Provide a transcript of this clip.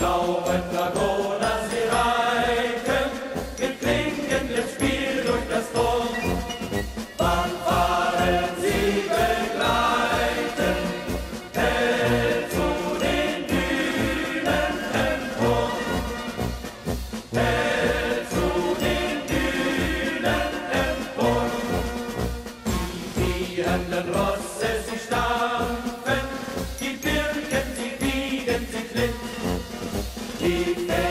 blauen Dragon, als wir reiten, mit klingendem Spiel durch das Tor. Fanfaren sie begleiten, hell zu den Dünen empor. Hell zu den Dünen empor. Die fliehenden Rosse, sie stampfen, die Birken, sie biegen, sie flitzen. be.